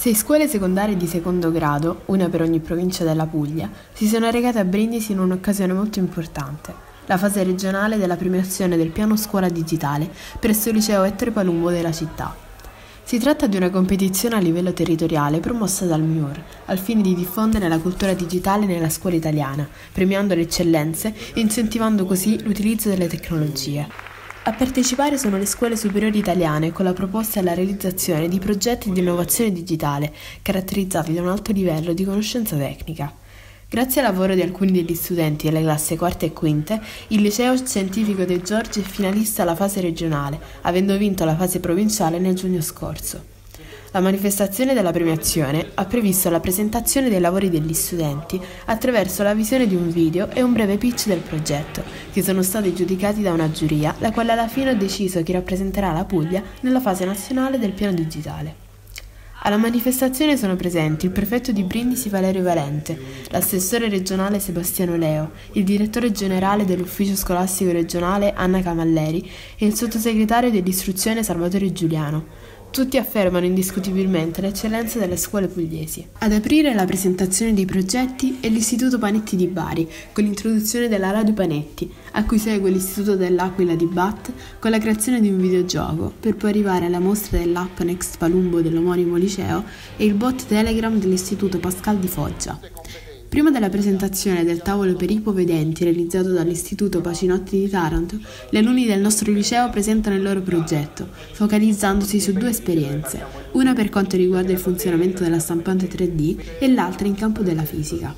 Sei scuole secondarie di secondo grado, una per ogni provincia della Puglia, si sono recate a Brindisi in un'occasione molto importante, la fase regionale della premiazione del piano scuola digitale presso il liceo Ettore Palumbo della città. Si tratta di una competizione a livello territoriale promossa dal MIUR, al fine di diffondere la cultura digitale nella scuola italiana, premiando le eccellenze e incentivando così l'utilizzo delle tecnologie. A partecipare sono le scuole superiori italiane con la proposta e la realizzazione di progetti di innovazione digitale caratterizzati da un alto livello di conoscenza tecnica. Grazie al lavoro di alcuni degli studenti delle classi quarte e quinte, il liceo scientifico De Giorgi è finalista alla fase regionale, avendo vinto la fase provinciale nel giugno scorso. La manifestazione della premiazione ha previsto la presentazione dei lavori degli studenti attraverso la visione di un video e un breve pitch del progetto, che sono stati giudicati da una giuria, la quale alla fine ha deciso chi rappresenterà la Puglia nella fase nazionale del piano digitale. Alla manifestazione sono presenti il prefetto di Brindisi Valerio Valente, l'assessore regionale Sebastiano Leo, il direttore generale dell'ufficio scolastico regionale Anna Camalleri e il sottosegretario dell'istruzione Salvatore Giuliano. Tutti affermano indiscutibilmente l'eccellenza delle scuole pugliesi. Ad aprire la presentazione dei progetti è l'Istituto Panetti di Bari, con l'introduzione della Radio Panetti, a cui segue l'Istituto dell'Aquila di Bat con la creazione di un videogioco, per poi arrivare alla mostra dell'app Next Palumbo dell'omonimo liceo e il bot Telegram dell'Istituto Pascal di Foggia. Prima della presentazione del tavolo per ipovedenti realizzato dall'Istituto Pacinotti di Taranto, gli alunni del nostro liceo presentano il loro progetto, focalizzandosi su due esperienze, una per quanto riguarda il funzionamento della stampante 3D e l'altra in campo della fisica.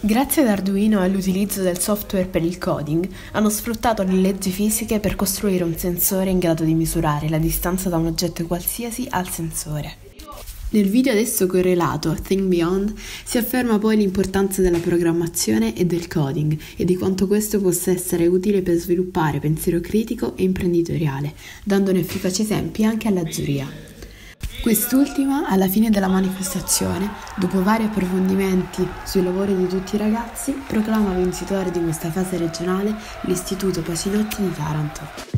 Grazie ad Arduino e all'utilizzo del software per il coding, hanno sfruttato le leggi fisiche per costruire un sensore in grado di misurare la distanza da un oggetto qualsiasi al sensore. Nel video adesso correlato Think Beyond si afferma poi l'importanza della programmazione e del coding e di quanto questo possa essere utile per sviluppare pensiero critico e imprenditoriale, dando efficaci esempi anche alla giuria. Quest'ultima, alla fine della manifestazione, dopo vari approfondimenti sui lavori di tutti i ragazzi, proclama vincitore di questa fase regionale l'Istituto Pacinotti di Taranto.